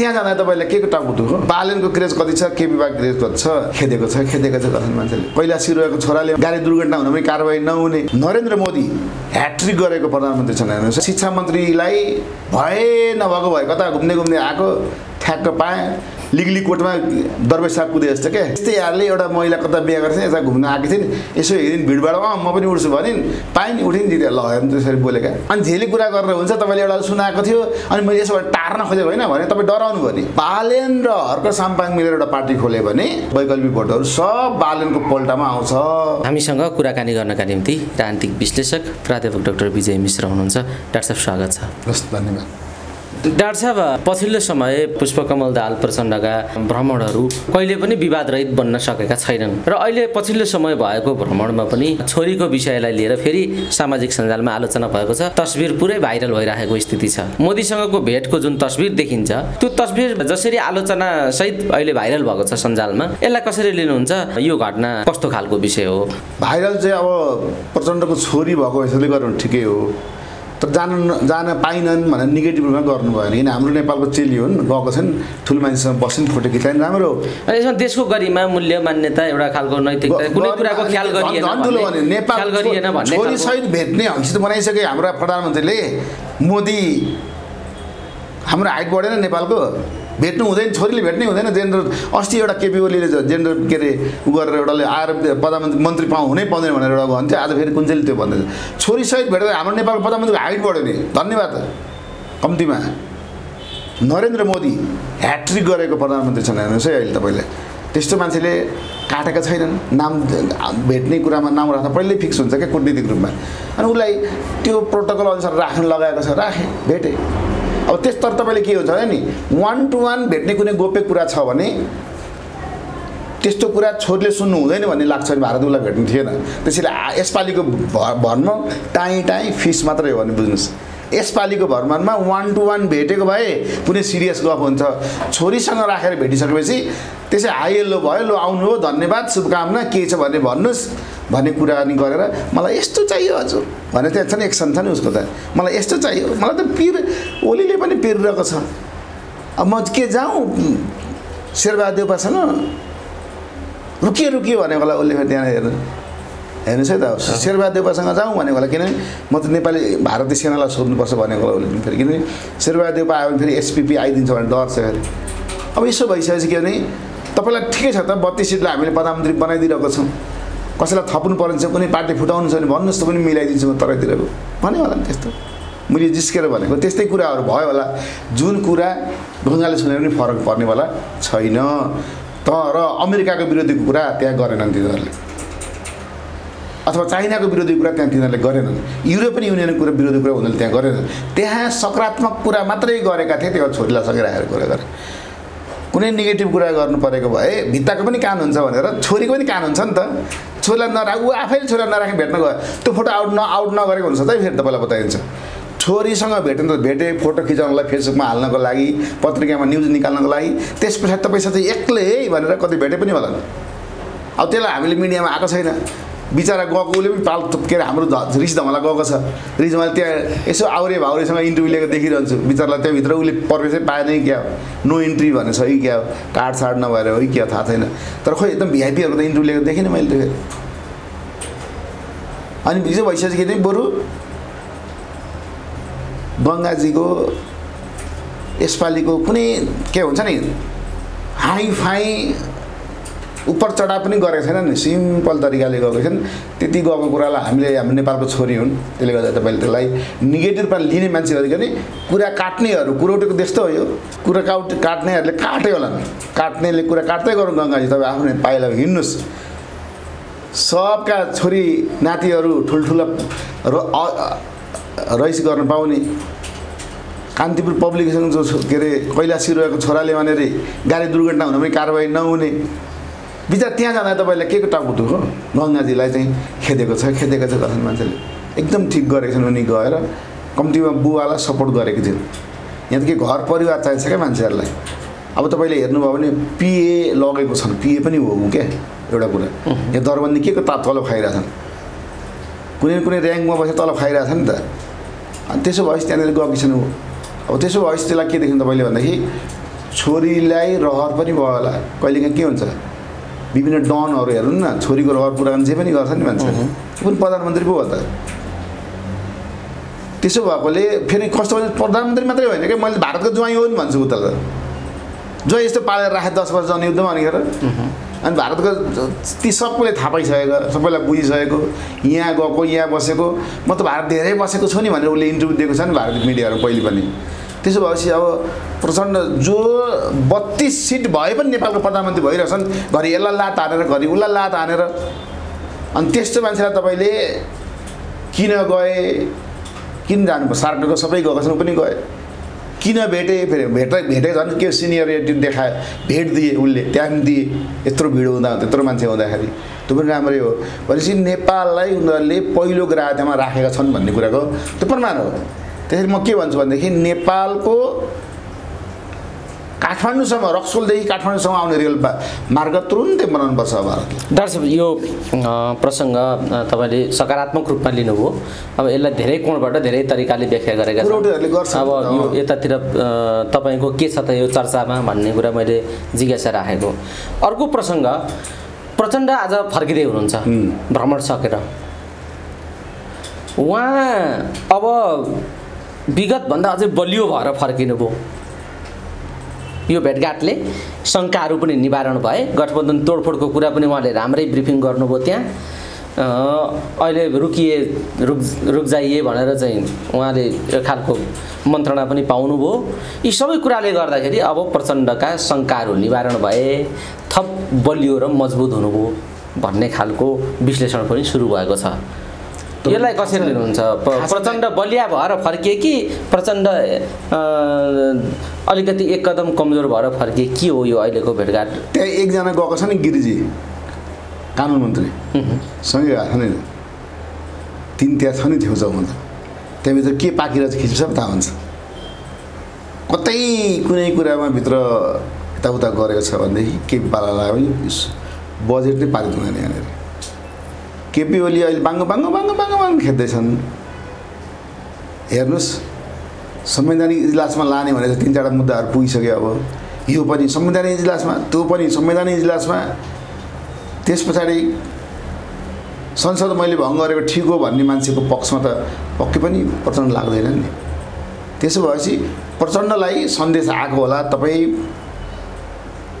त्यहाँ जाँदा तपाईँलाई के को टाउको दुखो बालनको क्रेज कति छ? के विभाग क्रेज कति छ? खेदेको छ खेदेको छ मान्छेले? पहिला सिरुवाको छोराले गाडी दुर्घटना हुन पनि कारवाही नहुने नरेन्द्र मोदी ह्याट्रिक गरेको प्रधानमन्त्री छन् हेर्नुहोस् शिक्षा मन्त्रीलाई भए नभएको भए कता घुम्दै घुम्दै आएको? ठ्याक्क पाएँ। लिगली कोर्टमा दरबार साहब कुदे जस्तो क्या यस्तै यारले एउटा महिला कता बिहा गरेको यता घुम्न आएको थिइन् यसो हेरिन् भिडबाट अँ म पनि उठ्छु भनिन् पाइन् उठिन् दिदी ल हेर्नु त्यसरी बोलेका। अनि झेली कुरा गरेर हुन्छ तपाईँले एउटा सुनाएको थियो अनि मैले यसो टार्न खोजेको होइन भने तपाईँ डराउनु भयो नि। बालेन र हर्क साम्पाङ मिलेर एउटा पार्टी खोल्यो भने वैकल्पिक भोटहरू सब बालेनको पोल्टामा आउँछ। हामीसँग कुराकानी गर्नका निम्ति राजनीतिक विश्लेषक प्राध्यापक डाक्टर विजय मिश्र हुनुहुन्छ। डाक्टर साहब स्वागत छ। हस् धन्यवाद। डाक्टर पछिल्लो समय पुष्पकमल दाहाल प्रचण्डका भ्रमणहरू कहिले पनि विवादरहित बन्न सकेका छैनन्। र अहिले पछिल्लो समय भएको भ्रमणमा पनि छोरीको विषयलाई लिएर फेरि सामाजिक सञ्जालमा आलोचना भएको छ। तस्बिर पुरै भाइरल भइरहेको स्थिति छ। मोदीसँगको भेटको जुन तस्बिर देखिन्छ त्यो तस्बिर जसरी आलोचना सहित अहिले भाइरल भएको छ सञ्जालमा यसलाई कसरी लिनुहुन्छ? यो घटना कस्तो खालको विषय हो? भाइरल चाहिँ अब प्रचण्डको छोरी भएको हिसाबले गर्नु ठिकै हो। तर जान जान पाइनन् भनेर नेगेटिभ रूपमा गर्नु भएन किन हाम्रो नेपालको चेली हुन् गएको छन् ठुलो मान्छेसँग बस्छन् फोटो खिचाइ राम्रो हो। अनि यसमा देशको गरिमा मूल्य मान्यता एउटा खालको नैतिकता कुनै कुराको ख्याल गरिएन झन् ठुलो भने भन्ने- नेपाल ख्याल गरिएन भन्ने छोरी खालको- सहित भेट्ने। हैसियत बनाइसके हाम्रा प्रधानमन्त्रीले मोदी हाम्रो हाइट बढेन नेपालको। भेट्नु हुँदैन छोरीले भेट्नै हुँदैन। जेनरल अस्ति एउटा केपी ओलीले जेनरल के अरे गरेर एउटाले आएर प्रधानमन्त्री मन्त्री पाउँ हुनै पाउँदैन भनेर एउटा भन्थ्यो। आज फेरि कुन चाहिँ त्यो भन्दैछ। छोरीसहित भेट्दा हाम्रो नेपालको प्रधानमन्त्रीको हाइट बढ्यो नि। धन्यवाद। कम्तीमा। नरेन्द्र मोदी ह्याट्रिक गरेको प्रधानमन्त्री छन् हेर्नुहोस् है अहिले तपाईँले। त्यस्तो मान्छेले काटेका छैनन्। नाम भेट्ने कुरामा नाम राख्दा पहिल्यै फिक्स हुन्छ क्या कुटनीतिक रूपमा। अनि उसलाई त्यो प्रोटोकल अनुसार राख्न लगाएको छ। राखेँ भेटेँ। अब त्यस तर तपाईँले के हुन्छ भने नि वान टु वान भेट्ने कुनै गोप्य कुरा छ भने त्यस्तो कुरा छोरीले सुन्नु हुँदैन भन्ने लाग्छ भने भारत उसलाई भेट्नु थिएन। त्यसैले यसपालिको भरमा टाइँ टाइँ फिस मात्रै हो भने बुझ्नुहोस्। यसपालिको भ्रमणमा वान टु वान भेटेको भए कुनै सिरियस गफ हुन्छ। छोरीसँग राखेर भेटिसकेपछि त्यसै हाई लो भयो लो आउनु हो धन्यवाद शुभकामना के छ भने भन्नुहोस्। भन्ने कुरा नि गरेर मलाई यस्तो चाहियो हजुर। भने त्यहाँ छ नि एक्सन छ नि उसको त। मलाई यस्तो चाहियो। मलाई त पिर ओलीले पनि पिरिरहेको छ। अब म के जाउँ? शेरबहादेव पासँग रुकियो रुकियो भनेको होला उसले फेरि त्यहाँ हेर्नु। हेर्नुहोस् है त शेरबहादेवपासँग जाउँ भनेको होला। किनभने म त नेपाली भारतीय सेनालाई सोध्नुपर्छ भनेको होला उसले फेरि। किनभने शेरबहादेव आयो भने फेरि एसपिपी आइदिन्छ भने डर छ फेरि। अब यसो भइसकेपछि के भने तपाईँलाई ठिकै छ त बत्तिस सिटलाई हामीले प्रधानमन्त्री बनाइदिरहेको छौँ। कसैलाई थप्नु पर्ने छ कुनै पार्टी फुटाउनु छ भने भन्नुहोस् त पनि मिलाइदिन्छु म तराईतिरको भन्यो होला नि त्यस्तो। मैले जिस्केर भनेको त्यस्तै कुराहरू भयो होला। जुन कुरा ढुङ्गाले सुने पनि फरक पर्नेवाला छैन। तर अमेरिकाको विरोधीको कुरा त्यहाँ गरेनन् तिनीहरूले। अथवा चाइनाको विरोधी कुरा त्यहाँ तिनीहरूले गरेनन्। युरोपियन युनियनको कुरा विरोधी कुरा उनीहरूले त्यहाँ गरेनन्। त्यहाँ सकारात्मक कुरा मात्रै गरेका थिए त्यो छोरीलाई सकेर आएर कुरा गरे। कुनै नेगेटिभ कुरा गर्नु परेको भए भित्ताको पनि कान हुन्छ भनेर छोरीको पनि कान हुन्छ नि त। छोरीलाई नराख ऊ आफैले छोरीलाई नराखेर भेट्न गयो। त्यो फोटो आउट न आउट नगरेको हुन्छ त फेरि तपाईँलाई बताइदिन्छ छोरीसँग भेट्नु त भेटेँ फोटो खिचाउनलाई फेसबुकमा हाल्नको लागि पत्रिकामा न्युज निकाल्नको लागि त्यस पछाडि तपाईँसँग चाहिँ एक्लै भनेर कति भेटे पनि होला। अब त्यसलाई हामीले मिडियामा आएको छैन। बिचरा गएको उसले पनि पाल के अरे हाम्रो रिस धमला गएको छ। रिस धमला त्यहाँ यसो आउरे भाउरेसँग इन्टरभ्यू लिएको देखिरहन्छु। बिचरालाई त्यहाँभित्र उसले प्रवेशै पाएन कि क्या हो? नो इन्ट्री भन्ने छ कि क्या हो? कार्ड सार्ड नभएर हो कि क्या थाहा छैन। तर खोइ एकदम भिआइपीहरूको त इन्टरभ्यू लिएको देखिनँ मैले त्यो अनि भिजो भइसकेपछि चाहिँ बरु गङ्गाजीको यसपालिको कुनै के हुन्छ नि हाई फाई उपर चढाव पनि गरेको छैन नि। सिम्पल तरिकाले गएको छन् त्यति गएको कुरालाई हामीले हाम्रो नेपालको छोरी हुन् त्यसले गर्दा तपाईँले त्यसलाई नेगेटिभ रूपमा लिने मान्छेहरू कि कुरा काट्नेहरू कुरोटेको त्यस्तो हो यो। कुरा काउट काट्नेहरूले काट्यो होला काट्नेले कुरा काट्दै गरौँ गङ्गाजी तपाईँ आफ्नो पाइला हिँड्नुहोस्। सबका छोरी नातिहरू ठुल्ठुला र रइस गर्न पाउने। कान्तिपुर पब्लिकेसन जो के अरे कैलाश सिरुवाको छोराले भनेर गाडी दुर्घटना हुन पनि कारवाही नहुने। बिचरा त्यहाँ जाँदा तपाईँलाई के को टाउको दुखो? गङ्गाजीलाई चाहिँ खेदेको छ खेदेको छ कथन मान्छेले? एकदम ठिक गरेको छन् उनी गएर कम्तीमा बुवालाई सपोर्ट गरेको थिइन्। यहाँ त के घर परिवार चाहिन्छ क्या मान्छेहरूलाई? अब तपाईँले हेर्नुभयो भने पिए लगेको छन् पिए पनि हो क्या एउटा कुरा। यहाँ दरबन्दी के को ता तलब खाइरहेछन् कुनै न कुनै ऱ्याङ्कमा बसेर तलब खाइरहेछ नि त। अनि त्यसो भएपछि त्यहाँनिर गएकी छन् ऊ। अब त्यसो भएपछि त्यसलाई के देख्नु तपाईँले भन्दाखेरि? छोरीलाई रहर पनि भयो होला। कहिलेकाहीँ के हुन्छ? विभिन्न डनहरू हेर्नु न छोरीको रहर पुरा जे पनि गर्छ नि मान्छे त्यो पनि प्रधानमन्त्री पो हो त? त्यसो भएकोले फेरि कस्तो भने प्रधानमन्त्री मात्रै होइन क्या? मैले भारतको ज्वाइँ हो नि भन्छु उता त ज्वाइँ यस्तो पालेर राखेँ दस वर्ष जनयुद्धमा अनिखेर अनि भारतको ती सबैले थाहा पाइसकेको सबैलाई बुझिसकेको यहाँ गएको यहाँ बसेको म त भारत धेरै बसेको छु नि भनेर उसले इन्टरभ्यू दिएको छ नि भारतीय मिडियाहरू पहिले पनि। त्यसो भएपछि अब प्रचण्ड जो बत्तिस सिट भए पनि नेपालको प्रधानमन्त्री भइरहेछन् घरि यसलाई लात हानेर घरि उसलाई लात हानेर अनि त्यस्तो मान्छेलाई तपाईँले किन गए? किन जानुभयो? सार्कको सबै गएको छन् पनि गए। किन भेटे? फेरि भेट भेटे झन् के सिनियरिटी देखायो भेट दिए उसले पनि दिए यत्रो भिड हुँदा त्यत्रो मान्छे हुँदाखेरि। त्यो पनि राम्रै हो। भनेपछि नेपाललाई उनीहरूले पहिलो ग्राहकमा राखेका छन् भन्ने कुराको त्यो प्रमाण हो। त्यसरी म के भन्छु भनेदेखि नेपालको काठमाडौँसम्म रक्सोलदेखि काठमाडौँसम्म आउने रेल मार्ग तुरुन्तै बनाउनुपर्छ भारतले। डाक्टर साहब यो प्रसङ्ग तपाईँले सकारात्मक रूपमा लिनुभयो। अब यसलाई धेरै कोणबाट धेरै तरिकाले व्याख्या गरेका गर्छ। अब यो यतातिर तपाईँको के छ त यो चर्चामा भन्ने कुरा मैले जिज्ञासा राखेको। अर्को प्रसङ्ग प्रचण्ड आज फर्किँदै हुनुहुन्छ भ्रमण सकेर। उहाँ अब विगतभन्दा अझै बलियो भएर फर्किनुभयो यो भेटघाटले शङ्काहरू पनि निवारण भए। गठबन्धन तोडफोडको कुरा पनि उहाँले राम्रै ब्रिफिङ गर्नुभयो त्यहाँ। अहिले रुकिए रुक रुक जाइए भनेर चाहिँ उहाँले एक खालको मन्त्रणा पनि पाउनुभयो। यी सबै कुराले गर्दाखेरि अब प्रचण्डका शङ्काहरू निवारण भए थप बलियो र मजबुत हुनुभयो भन्ने खालको विश्लेषण पनि सुरु भएको छ। यसलाई कसरी लिनुहुन्छ? प्रचण्ड बलिया भएर फर्किए कि प्रचण्ड अलिकति एक कदम कमजोर भएर फर्किए के हो यो अहिलेको भेटघाट? त्यहाँ एकजना गएको छ नि गिरिजी कानुन मन्त्री। सँगै गएको छ नि? तिन त्यहाँ छ नि छेउछाउमा त त्यहाँभित्र के पाकिरहेछ खिच्छ सब थाहा हुन्छ। कतै कुनै कुरामा भित्र यताउता गरेको छ भनेदेखि के पाला लाग्यो बजेट नै पारित हुँदैन यहाँनिर। केपी ओली अहिले बाङ्गो बाङ्गो बाङ्गो बाङ्गो बाङ्गो खेद्दैछन् हेर्नुहोस् संवैधानिक इजलासमा लाने भनेर तिन चारवटा मुद्दाहरू पुगिसक्यो अब। यो पनि संवैधानिक इजलासमा त्यो पनि संवैधानिक इजलासमा। त्यस पछाडि संसद मैले भङ्ग गरेको ठिक हो भन्ने मान्छेको पक्षमा त पक्कै पनि प्रचण्ड लाग्दैन नि। त्यसो भएपछि प्रचण्डलाई सन्देश आएको होला। तपाईँ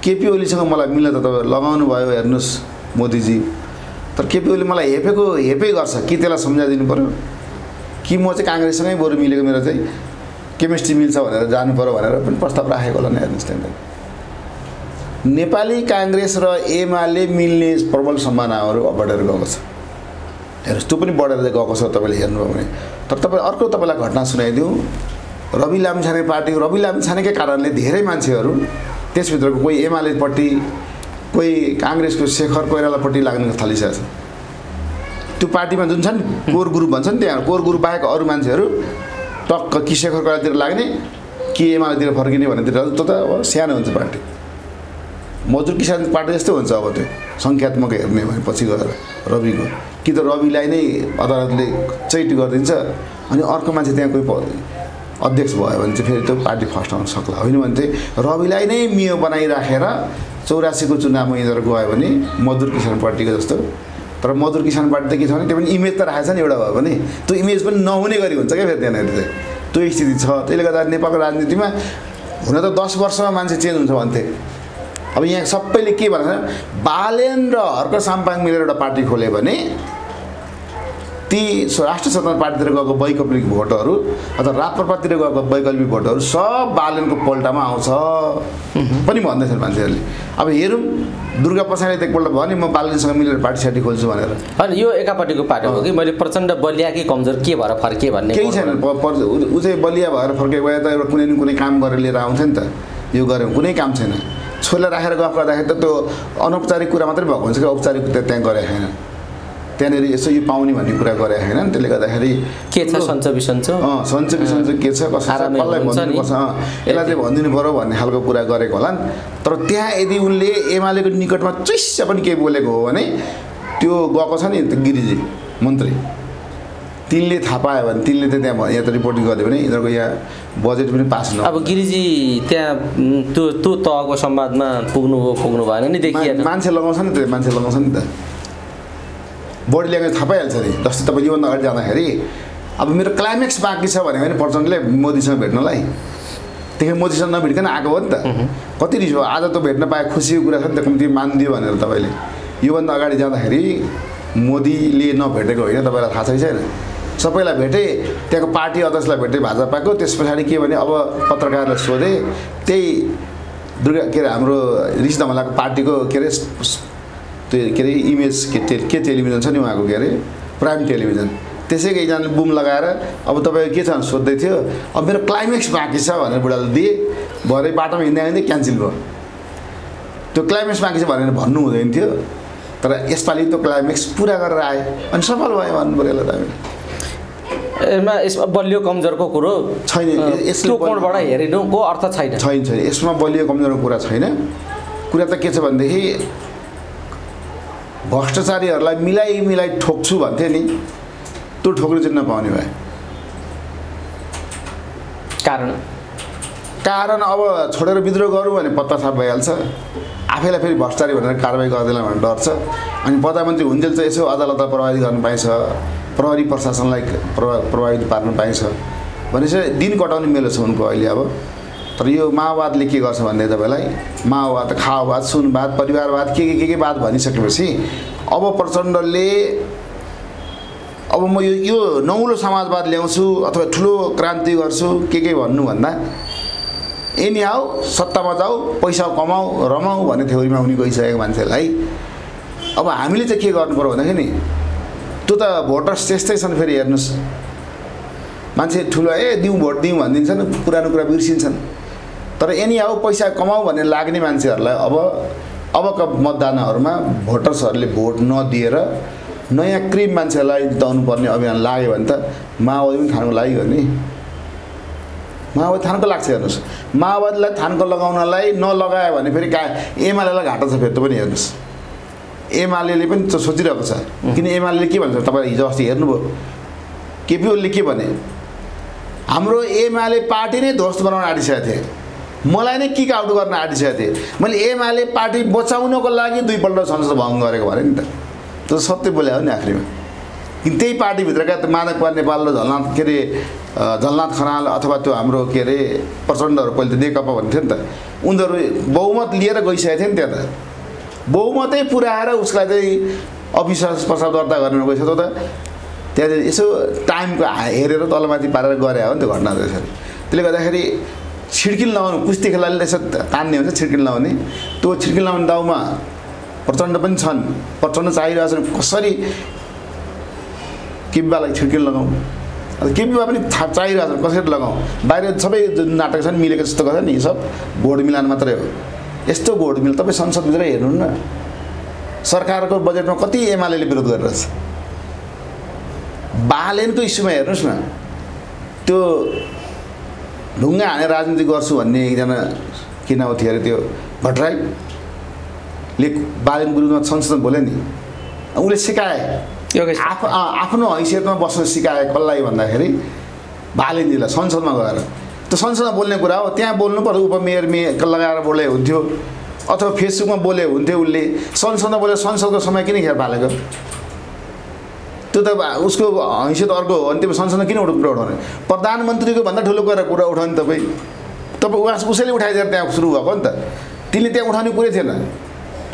केपी ओलीसँग मलाई मिल्न त तपाईँ लगाउनु भयो हेर्नुहोस् मोदीजी। तर केपी ओली मलाई हेपेको हेपै गर्छ? कि त्यसलाई सम्झाइदिनु पऱ्यो कि म चाहिँ काङ्ग्रेससँगै बरु मिलेको मेरो चाहिँ केमिस्ट्री मिल्छ भनेर जानु पऱ्यो भनेर पनि प्रस्ताव राखेको होला नि हेर्नुहोस् त्यहाँनिर। नेपाली काङ्ग्रेस र एमाले मिल्ने प्रबल सम्भावनाहरू बढेर गएको छ। हेर्नुहोस् त्यो पनि बढेर गएको छ तपाईँले हेर्नुभयो भने। तर तपाईँ अर्को तपाईँलाई घटना सुनाइदिउँ। रवि लामिछाने पार्टी रवि लामिछानेकै कारणले धेरै मान्छेहरू त्यसभित्रको कोही एमालेपट्टि कोही काङ्ग्रेसको शेखर कोइरालापट्टि लाग्न थालिसकेको छ। त्यो पार्टीमा जुन छ नि कोर ग्रुप भन्छ नि त्यहाँ। कोर ग्रुप बाहेक अरू मान्छेहरू टक्क कि शेखर कोइरालातिर लाग्ने कि एमालेतिर फर्किने भनेतिर त अब सानो हुन्छ पार्टी। मजदुर किसान पार्टी जस्तै हुन्छ अब त्यो। सङ्ख्यात्मक हेर्ने भने पछि गएर रविको। कि त रविलाई नै अदालतले चैट गरिदिन्छ अनि अर्को मान्छे त्यहाँ कोही अध्यक्ष भयो भने चाहिँ फेरि त्यो पार्टी फर्स्ट आउन सक्ला। होइन भने चाहिँ रविलाई नै मियो बनाइराखेर चौरासीको चुनावमा यिनीहरू गयो भने मजदुर किसान पार्टीको जस्तो। तर मजदुर किसान पार्टी त के छ भने त्यो पनि इमेज त राखेको छ नि एउटा भयो भने। त्यो इमेज पनि नहुने गरी हुन्छ क्या फेरि त्यहाँनिर चाहिँ। त्यो स्थिति छ। त्यसले गर्दा नेपालको राजनीतिमा हुन त दस वर्षमा मान्छे चेन्ज हुन्छ भन्थे। अब यहाँ सबैले के भन्छ बालेन र हर्क साम्पाङ मिलेर एउटा पार्टी खोल्यो भने ती राष्ट्रिय स्वतन्त्र पार्टीतिर गएको वैकल्पिक भोटहरू अथवा राप्रपातिर गएको वैकल्पिक भोटहरू सब बालेनको पल्टामा आउँछ। पनि भन्दैछन् मान्छेहरूले। अब हेरौँ दुर्गा पछाडि त एकपल्ट भयो नि म बालेनसँग मिलेर पार्टी सार्टी खोल्छु भनेर। होइन यो एकापट्टिको पाटो हो कि? मैले प्रचण्ड बलिया कि कमजोर के भएर फर्केँ भन्ने केही छैन। ऊ चाहिँ बलिया भएर फर्केको भए त एउटा कुनै न कुनै काम गरेर लिएर आउँछ नि त। यो गऱ्यो कुनै काम छैन। छोरीलाई राखेर गफ गर्दाखेरि त त्यो अनौपचारिक कुरा मात्रै भएको हुन्छ कि औपचारिक त्यहाँ गरेको छैन। त्यहाँनिर यसो यो पाउने भन्ने कुरा गरेको छैन त्यसले गर्दाखेरि के छ? सन्च बिसन्च अँ सन्चो बिसन्चो के छ? कसलाई नि। भनिदिनुपर्छ? यसलाई चाहिँ भनिदिनु पऱ्यो भन्ने खालको कुरा गरेको होला नि। तर त्यहाँ यदि उनले एमालेको निकटमा चुइस्स पनि केही बोलेको हो भने त्यो गएको छ नि गिरिजी मन्त्री। तिनले थाहा पायो भने तिनले त त्यहाँ यहाँ त रिपोर्टिङ गरिदियो भने यिनीहरूको यहाँ बजेट पनि पास न अब गिरिजी त्यहाँ त्यो त्यो तहको संवादमा पुग्नु पुग्नु भएन नि मान्छे लगाउँछ नि त मान्छे लगाउँछ नि त। बडी ल्याङ्ग्वेज थाहा पाइहाल्छ नि। जस्तै तपाईँ योभन्दा अगाडि जाँदाखेरि अब मेरो क्लाइमेक्स बाँकी छ भने पनि प्रचण्डले मोदीसँग भेट्नलाई। त्यही मोदीसँग नभेटिकन आएको हो नि त। कति रिस भयो? आज त भेट्न पाए खुसीको कुरा छ नि त कम्ती मानिदियो भनेर तपाईँले। योभन्दा अगाडि जाँदाखेरि मोदीले नभेटेको होइन तपाईँलाई थाहा छैन। सबैलाई भेटेँ त्यहाँको पार्टी अध्यक्षलाई भेटेँ भाजपाको। त्यस पछाडि के भने अब पत्रकारलाई सोधेँ त्यही दुर्गा के अरे हाम्रो रिस धमलाको पार्टीको के अरे त्यो के अरे इमेज के टे के टेलिभिजन छ नि उहाँको के अरे? Prime television. त्यसैको एकजनाले बुम लगाएर अब तपाईँको के छ भने सोध्दै थियो अब मेरो क्लाइमेक्स बाँकी छ भनेर बुढाले दिएँ। भरे बाटोमा हिँड्दा हिँड्दै क्यान्सल भयो। त्यो क्लाइमेक्स बाँकी छ भनेर भन्नु हुँदैन थियो। तर यसपालि त्यो क्लाइमेक्स पुरा गरेर आयो अनि सफल भयो भन्नु पऱ्यो यसलाई त हामीले यसमा यसमा बलियो कमजोरको कुरो। छैन, बलियो- कोणबाट हेरिनुको अर्थ छैन। छैन छैन। यसमा बलियो कमजोरको कुरा छैन। कुरा त के छ भनेदेखि भ्रष्टाचारीहरूलाई मिलाइ मिलाइ ठोक्छु भन्थे नि त्यो ठोक्नु चाहिँ नपाउने भयो कारण? कारण अब छोडेर विद्रोह गरौँ भने पत्ता थाहा भइहाल्छ। आफैलाई फेरि भ्रष्टाचारी भनेर कारवाही गर्दैन भनेर डर छ अनि प्रधानमन्त्री हुन्जेल चाहिँ यसो अदालतलाई प्रभावित गर्न पाइन्छ। प्रहरी प्रशासनलाई प्रभा प्रभावित पार्न पाइन्छ। भनेपछि दिन कटाउने मेलो छ उनको अहिले अब। तर यो माओवादले के गर्छ भन्ने तपाईँलाई? माओवाद खाओवाद सुनवाद परिवारवाद के के के के बात भनिसकेपछि अब प्रचण्डले अब म यो यो नौलो समाजवाद ल्याउँछु अथवा ठुलो क्रान्ति गर्छु के के भन्नुभन्दा एनी आऊ सत्तामा जाऊ पैसा कमाऊ रमाऊ भन्ने थ्योरीमा उनी गइसकेको मान्छेलाई अब हामीले चाहिँ के गर्नु पऱ्यो भन्दाखेरि त्यो त भोटर्स त्यस्तै छन् फेरि हेर्नुहोस्। मान्छे ठुलो ए दिउँ भोट दिउँ भनिदिन्छन् पुरानो कुरा बिर्सिन्छन्। तर एनी आऊ पैसा कमाऊ भनेर लाग्ने मान्छेहरूलाई अब अबका मतदानहरूमा भोटर्सहरूले भोट नदिएर नयाँ क्रिम मान्छेलाई जिताउनु पर्ने अभियान लाग्यो भने त माओवादी पनि थानको लागि नि। माओवादी थानको लाग्छ हेर्नुहोस्। माओवादीलाई थानको लगाउनलाई नलगायो भने फेरि का एमालेलाई घाटा छ फेरि त पनि हेर्नुहोस्। एमाले पनि त सोचिरहेको छ। किन एमाले के भन्छ तपाईँले हिजो अस्ति हेर्नुभयो। केपी ओलीले के भने हाम्रो एमाले पार्टी नै ध्वस्त बनाउन आँटिसकेको थिएँ। मलाई नै किक आउट गर्न आँटिसकेको थिएँ। मैले एमाले पार्टी बचाउनको लागि दुईपल्ट संसद भङ्ग गरेको भने नि त। त्यो सत्य बोले हो नि आखिरमा। किन त्यही पार्टीभित्रका त्यो माधव कुमार नेपाल र झलनाथ के अरे झलनाथ खनाल अथवा त्यो हाम्रो के अरे प्रचण्डहरू पहिले त नेकपा भन्थ्यो नि त। उनीहरू बहुमत लिएर गइसकेको थियो नि त्यहाँ त। बहुमतै पुऱ्याएर उसलाई चाहिँ अविश्वास प्रस्ताव दर्ता गर्न गइसक्यो त। त्यहाँ चाहिँ यसो टाइमको हेरेर तलमाथि पारेर गरे हो नि त्यो घटना त यसरी। त्यसले गर्दाखेरि छिड्किल लगाउनु कुस्ती खेलाडीले यसो तान्ने हुन्छ छिड्किल लगाउने त्यो छिड्किल लगाउने दाउमा प्रचण्ड पनि छन्। प्रचण्ड चाहिरहेछन् कसरी किब्बालाई छिड्किल लगाउँ? किब्बा पनि थाहा चाहिरहेछ कसरी लगाउँ? बाहिर सबै जुन नाटक छन् मिलेको जस्तो गर्छ नि सब। भोट मिलान मात्रै हो। यस्तो भोट मिल तपाईँ संसदभित्र हेर्नु न। सरकारको बजेटमा कति एमाले विरोध गरिरहेछ बालेनको इस्युमा हेर्नुहोस् न। त्यो ढुङ्गा हानेर राजनीति गर्छु भन्ने एकजना के नाउँ थियो अरे त्यो भट्टराईले बालेनको विरुद्धमा संसदमा बोले नि। उसले सिकाए। आफ आफ्नो हैसियतमा बस्न सिकाए कसलाई भन्दाखेरि भालेन्जीलाई संसदमा गएर। त्यो संसदमा बोल्ने कुरा हो। त्यहाँ बोल्नु पर्यो। उपमेयर मेयर लगाएर बोले हुन्थ्यो। अथवा फेसबुकमा बोले हुन्थ्यो उसले। संसदमा बोले संसदको समय किन खेर फालेको त्यो त उसको हैसियत अर्को हो अनि त्यो संसदमा किन उठ- कुरा उठाउने प्रधानमन्त्रीको भन्दा ठुलो कुरा कुरा उठाउने तपाईँ। तपाईँ उहाँ उसैले उठाइदिएर त्यहाँ सुरु भएको नि त। तिनले त्यहाँ उठाउने कुरै थिएन।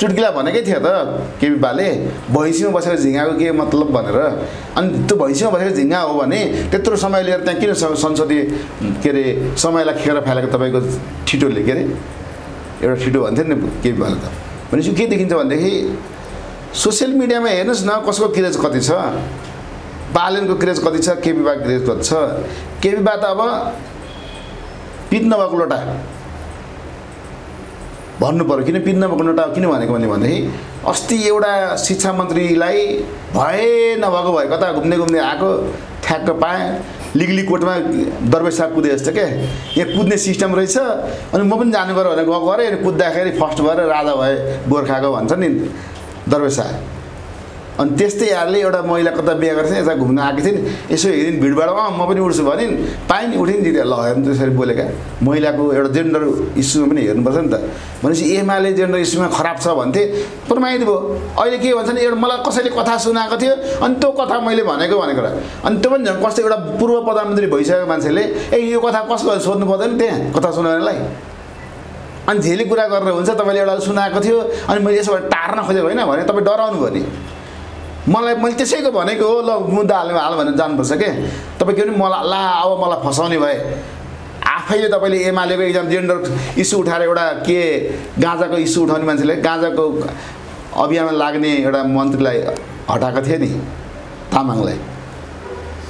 चुट्किला भनेकै थियो त केपी बाले? भैँसीमा बसेर झिँगाको के मतलब भनेर। अनि त्यो भैँसीमा बसेर झिँगा हो भने त्यत्रो समय लिएर त्यहाँ किन संसदीय के अरे समयलाई खेर फालेको तपाईँको छिटोले के अरे? एउटा छिटो भन्थ्यो नि केपी बाले त? भनेपछि के देखिन्छ भनेदेखि सोसियल मिडियामा हेर्नुहोस् न कसको क्रेज कति छ? बालनको क्रेज कति छ? केपी बा क्रेज कति छ? केपी बा त अब पित नभएको लोटा। भन्नु पऱ्यो किन पित नभएको लोटा किन भनेको भने। भनेदेखि अस्ति एउटा शिक्षा मन्त्रीलाई भए नभएको भए कता घुम्ने घुम्ने आएको ठ्याक्क पाएँ। लिगली कोर्टमा दरबार साहब कुदे जस्तो क्या यहाँ कुद्ने सिस्टम रहेछ। अनि म पनि जानु पऱ्यो भनेर गएको अनि कुद्दाखेरि फर्स्ट भएर राजा भए गोर्खाको भन्छ नि। दरबार अनि त्यस्तै यारले एउटा महिला कता बिहा गर्छ यता घुम्न आएको थिइन् यसो हेरिन् भिडभाड अँ म पनि उठ्छु भनिन् पाएँ नि उठिन् दिदी ल हेर्नु त्यसरी बोलेका। महिलाको एउटा जेन्डर इस्युमा पनि हेर्नुपर्छ नि त। भनेपछि एमाले जेन्डर इस्युमा खराब छ भन्थे प्रमाणित भयो। अहिले के भन्छ नि एउटा मलाई कसैले कथा सुनाएको थियो अनि त्यो कथा मैले भनेको भनेको र। अनि त्यो पनि कस्तो एउटा पूर्व प्रधानमन्त्री भइसकेको मान्छेले ए यो कथा कसको सोध्नु पर्दैन त्यहाँ कथा सुनाउनेलाई? अनि झेली कुरा गरेर हुन्छ तपाईँले एउटा सुनाएको थियो अनि मैले यसो टार्न खोजेको होइन भने तपाईँ डराउनु भयो नि। मलाई मैले त्यसैको भनेको हो ल मुद्दा हाल्नु हाल भनेर जानुपर्छ के? तपाईँ के भने मलाई ला अब मलाई फसाउने भए। आफैले तपाईँले एमालेको एकजना जेन्डर इस्यु उठाएर एउटा के गाँजाको इस्यु उठाउने मान्छेले गाँजाको अभियानमा लाग्ने एउटा मन्त्रीलाई हटाएको थियो नि तामाङलाई।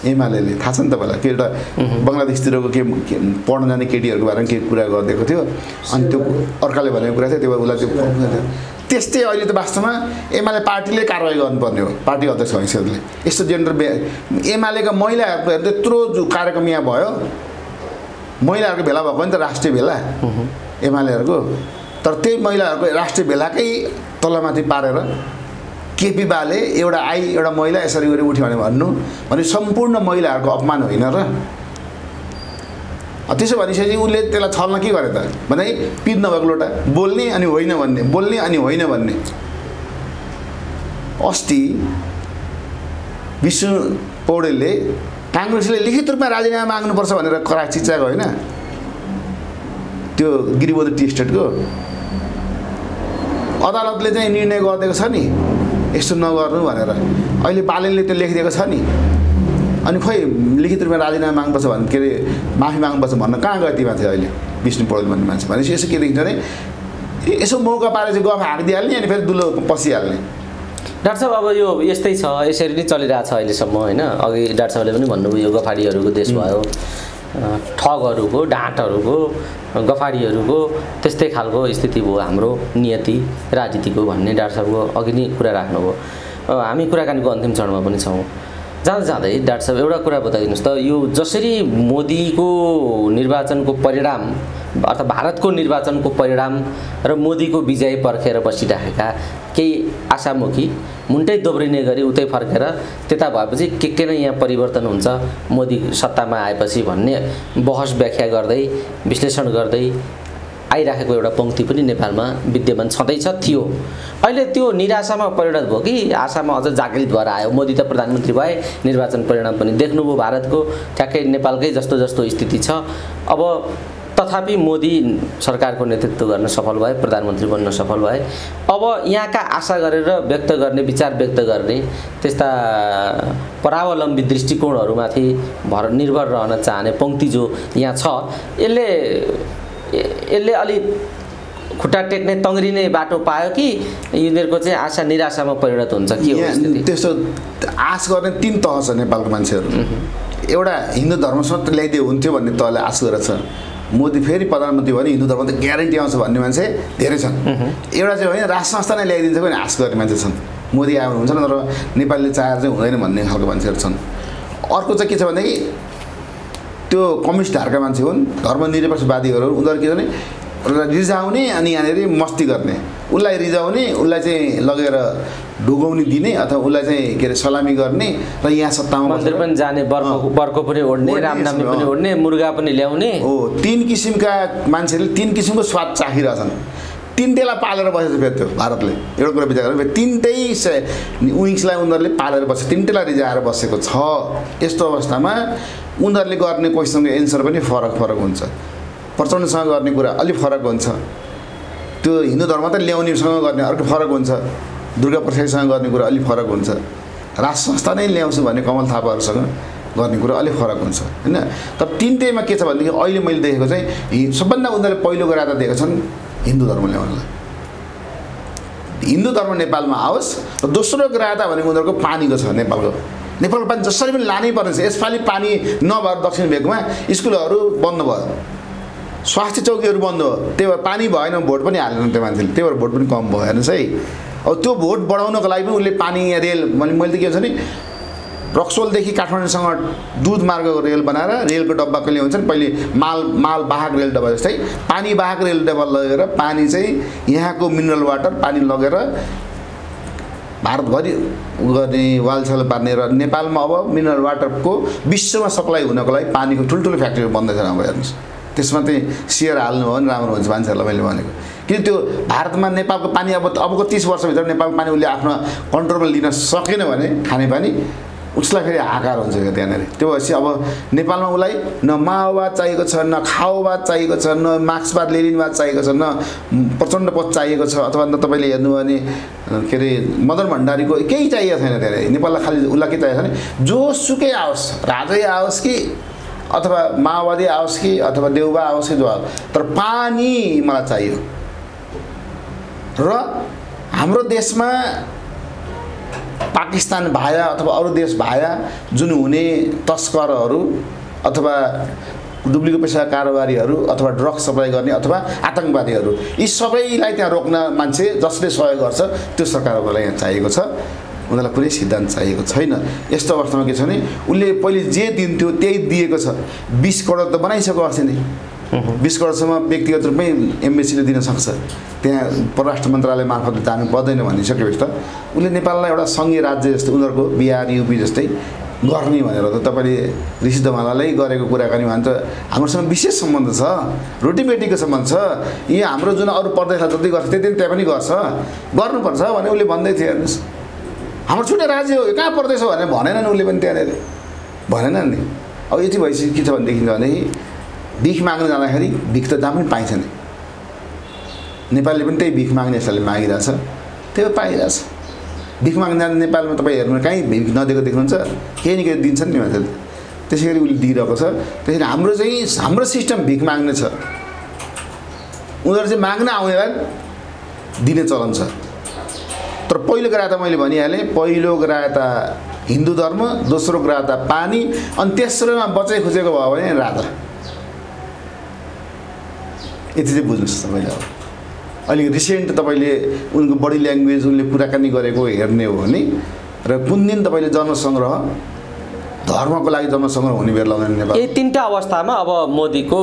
एमाले थाहा छ नि तपाईँलाई? के एउटा बङ्गलादेशतिरको के पढ्न जाने केटीहरूको बारेमा के कुरा गरिदिएको थियो? अनि त्यो अर्काले भनेको कुरा थियो त्यो उसलाई त्यो त्यस्तै अहिले त वास्तवमा एमाले पार्टीले कारवाही गर्नुपर्ने हो पार्टी अध्यक्ष हैसियतले यस्तो जेन्डर बे एमालेका महिलाहरूको हेर्दा त्यत्रो जो कार्यक्रम यहाँ भयो महिलाहरूको भेला भएको नि त राष्ट्रिय भेला। एमालेहरूको। तर त्यही महिलाहरूको राष्ट्रिय भेलाकै तलमाथि पारेर केपी बाले एउटा आई एउटा महिला यसरी गरी उठ्यो भने भन्नु भने सम्पूर्ण महिलाहरूको अपमान होइन र? त्यसो भनिसकेपछि उसले त्यसलाई छल्न के गरे त? भने पिद नभएको लोटा बोल्ने अनि होइन भन्ने बोल्ने अनि होइन भन्ने। अस्ति विष्णु पौडेलले काङ्ग्रेसले लिखित रूपमा राजीनामा माग्नुपर्छ भनेर करार चिच्चाएको होइन? त्यो गिरिबोध टी स्टेटको। अदालतले चाहिँ निर्णय गरिदिएको छ नि। यस्तो नगर्नु भनेर। अहिले बालनले त्यो लेखिदिएको छ नि। अनि खोइ लिखित रूपमा राजीनामा माग्नुपर्छ भने के अरे माफी माग्नुपर्छ भन्न कहाँ गयो ती मान्छे अहिले? विष्णु पौडेल भन्ने मान्छे। भनेपछि यसो के देखिन्छ भने यसो मौका पारे चाहिँ गफ हाँकिदिइहाल्ने अनि फेरि दुलो पसिहाल्ने। डाक्टर साहब अब यो यस्तै छ यसरी नै चलिरहेको छ अहिलेसम्म होइन? अघि डाक्टर साहबले पनि भन्नुभयो यो गफाडीहरूको देश भयो। ठगहरूको डाँटहरूको गफाडीहरूको त्यस्तै खालको स्थिति भयो हाम्रो नियति राजनीतिको भन्ने डाक्टर साहबको अघि नै कुरा राख्नुभयो। हामी कुराकानीको अन्तिम चरणमा पनि छौँ। जाँदा जाँदै डाक्टर साहब एउटा कुरा बताइदिनुहोस् त यो जसरी मोदीको निर्वाचनको परिणाम अर्थात् भारतको निर्वाचनको परिणाम र मोदीको विजय पर्खेर बसिराखेका केही आशामुखी मुन्टै दोब्रिने गरी उतै फर्केर त्यता भएपछि के के नै यहाँ परिवर्तन हुन्छ मोदी सत्तामा आएपछि भन्ने बहस व्याख्या गर्दै विश्लेषण गर्दै आइराखेको एउटा पङ्क्ति पनि नेपालमा विद्यमान छँदैछ थियो। अहिले त्यो निराशामा परिणत भयो कि आशामा अझ जागृत भएर आयो। मोदी त प्रधानमन्त्री भए निर्वाचन परिणाम पनि देख्नुभयो भारतको। ठ्याक्कै नेपालकै जस्तो जस्तो स्थिति छ। अब तथापि मोदी सरकारको नेतृत्व गर्न सफल भए प्रधानमन्त्री बन्न सफल भए। अब यहाँका आशा गरेर व्यक्त गर्ने विचार व्यक्त गर्ने त्यस्ता परावलम्बी दृष्टिकोणहरूमाथि भर निर्भर रहन चाहने पङ्क्ति जो यहाँ छ यसले यसले अलि खुट्टा टेक्ने तङ्ग्रिने बाटो पायो कि यिनीहरूको चाहिँ आशा निराशामा परिणत हुन्छ? के त्यस्तो आश गर्ने तिन तह छ नेपालको मान्छेहरू। एउटा हिन्दू धर्मसँग ल्याइदियो हुन्थ्यो भन्ने तहले आश गरेको छ। मोदी फेरि प्रधानमन्त्री भने हिन्दू धर्म त ग्यारेन्टी आउँछ भन्ने मान्छे धेरै छन्। एउटा चाहिँ होइन राज संस्था नै ल्याइदिन्छ भने आश गर्ने मान्छे छन्। मोदी हुन्छ न तर नेपालीले चाहेर चाहिँ हुँदैन भन्ने खालको मान्छेहरू छन्। अर्को चाहिँ के छ भनेदेखि त्यो कम्युनिस्ट धारका मान्छे हुन् धर्मनिरपेक्षवादीहरू उनीहरू के भने रिझाउने अनि यहाँनिर मस्ती गर्ने। उसलाई रिझाउने उसलाई चाहिँ लगेर ढुगाउनी दिने अथवा उसलाई चाहिँ के अरे सलामी गर्ने र यहाँ सत्तामा मन्दिर पनि जाने बर्को बर्को पनि ओढ्ने रामनामी पनि। ओढ्ने मुर्गा पनि ल्याउने। हो तिन किसिमका मान्छेले तिन किसिमको स्वाद चाखिरहेछन् तिनटैलाई पालेर बसेछ फेरि त्यो भारतले। एउटा कुरा विचार फेरि तिनटै विङ्सलाई उनीहरूले पालेर बसेको तिनटैलाई रिजाएर बसेको छ। यस्तो अवस्थामा उनीहरूले गर्ने क्वेसनको एन्सर पनि फरक फरक हुन्छ। प्रचण्डसँग गर्ने कुरा अलिक फरक हुन्छ। त्यो हिन्दू धर्म त ल्याउनेसँग गर्ने अर्को फरक हुन्छ। दुर्गा प्रसादसँग गर्ने कुरा अलिक फरक हुन्छ। राज संस्था नै ल्याउँछु भने कमल थापाहरूसँग गर्ने कुरा अलिक फरक हुन्छ होइन? तर तिनटैमा के छ भनेदेखि अहिले मैले देखेको चाहिँ सबभन्दा उनीहरूले पहिलो गरेर दिएका छन्। हिन्दू धर्म ल्याउनलाई हिन्दू धर्म नेपालमा आओस् र दोस्रो ग्राहता भनेको उनीहरूको पानीको छ नेपालको। नेपालको पानी जसरी पनि लानै पर्ने छ यसपालि पानी नभएर दक्षिण भेगमा स्कुलहरू बन्द भयो। स्वास्थ्य चौकीहरू बन्द हो त्यही भएर पानी भएन भोट पनि हालेन त्यो मान्छेले त्यही भएर भोट पनि कम भयो हेर्नुहोस् है अब त्यो भोट बढाउनको लागि पनि उसले पानी रेल मैले मैले त के भन्छ नि रक्सोलदेखि काठमाडौँसँग दुध मार्गको रेल बनाएर रेलको डब्बा कहिले हुन्छ नि पहिले माल माल वाहक रेल डब्बा जस्तै पानी वाहक रेल डब्बा लगेर पानी चाहिँ यहाँको मिनरल वाटर पानी लगेर भारतभरि गर्ने वालछाल पार्ने र नेपालमा अब मिनरल वाटरको विश्वमा सप्लाई हुनको लागि पानीको ठुल्ठुलो फ्याक्ट्रीहरू बन्दैछ अब हेर्नुहोस्। त्यसमा चाहिँ सेयर हाल्नु हो भने राम्रो हुन्छ मान्छेहरूलाई मैले भनेको। किन त्यो भारतमा नेपालको पानी अब अबको तिस वर्षभित्र नेपालको पानी उसले आफ्नो कन्ट्रोलमा लिन सकेन भने खानेपानी उसलाई फेरि हाकार हुन्छ क्या त्यहाँनिर। त्यो भएपछि अब नेपालमा उसलाई न माओवाद चाहिएको छ न खाओवाद चाहिएको छ न मार्क्सवाद लेनिनवाद चाहिएको छ न प्रचण्ड पद चाहिएको छ अथवा न तपाईँले हेर्नु हो भने के अरे मदन भण्डारीको केही चाहिएको छैन त्यहाँनिर। नेपाललाई खालि उसलाई के चाहिएको छ भने जोसुकै आओस् राजै आओस् कि अथवा माओवादी आओस् कि अथवा देउबा आओस् कि जो आओस् तर पानी मलाई चाहियो। र हाम्रो देशमा पाकिस्तान भाया अथवा अरू देश भाया जुन हुने तस्करहरू अथवा डुप्लिकेट पैसा कारोबारीहरू अथवा ड्रग्स सप्लाई गर्ने अथवा आतङ्कवादीहरू यी सबैलाई त्यहाँ रोक्न मान्छे जसले सहयोग गर्छ त्यो सरकारहरूलाई यहाँ चाहिएको छ। उनीहरूलाई कुनै सिद्धान्त चाहिएको छैन। यस्तो अवस्थामा के छ भने उसले पहिले जे दिन्थ्यो त्यही दिएको छ। बिस करोड त बनाइसक्यो अस्ति नै। बिस करोडसम्म व्यक्तिगत रूपमै एमबेसीले दिन सक्छ। त्यहाँ परराष्ट्र मन्त्रालय मार्फत जानु पर्दैन भनिसकेपछि त उसले नेपाललाई एउटा सङ्घीय राज्य जस्तो उनीहरूको बिहार युपी जस्तै गर्ने भनेर त तपाईँले ऋषि धमालालाई गरेको कुराकानी भने त हाम्रोसँग विशेष सम्बन्ध छ रोटीबेटीको सम्बन्ध छ। यी हाम्रो जुन अरू प्रदेशलाई जति गर्छ त्यति त्यहाँ पनि गर्छ। गर्नुपर्छ भने उसले भन्दै थियो हेर्नुहोस्। हाम्रो छुट्टै राज्य हो कहाँ प्रदेश हो भनेर भनेन नि उसले पनि त्यहाँनिर। भनेन नि। अब यति भइसक्यो के छ भनेदेखि भनेदेखि भिख माग्न जाँदाखेरि भिख त जहाँ पनि पाइन्छ नि। नेपालले पनि त्यही भिख माग्ने हिसाबले मागिरहेछ त्यो पाइरहेछ भिख माग्न जाँदा नेपालमा तपाईँ हेर्नु कहीँ भिख नदिएको देख्नुहुन्छ? केही न केही दिन्छन् नि मान्छेले त्यसै गरी उसले दिइरहेको छ। त्यसरी हाम्रो चाहिँ हाम्रो सिस्टम भिख माग्ने छ। उनीहरू चाहिँ माग्न आउनेलाई दिने चलन छ। तर पहिलो ग्राहता मैले भनिहालेँ पहिलो ग्राहता हिन्दू धर्म दोस्रो ग्राहता पानी अनि तेस्रोमा बचाइ खोजेको भयो भने राजा। यति चाहिँ बुझ्नुहोस् तपाईँले अब। अलिक रिसेन्ट तपाईँले उनको बडी ल्याङ्ग्वेज उनले कुराकानी गरेको हेर्ने हो भने र कुन दिन तपाईँले जनसङ्ग्रह धर्मको लागि जनसङ्ग्रह हुने बेला नेपाल यी तिनवटा अवस्थामा अब मोदीको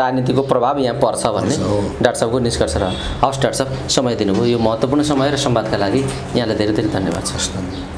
राजनीतिको प्रभाव यहाँ पर्छ भन्ने। डाक्टर साहबको निष्कर्ष र हवस् डाक्टर साहब समय दिनुभयो। यो महत्त्वपूर्ण समय र संवादका लागि यहाँलाई धेरै धेरै धन्यवाद छ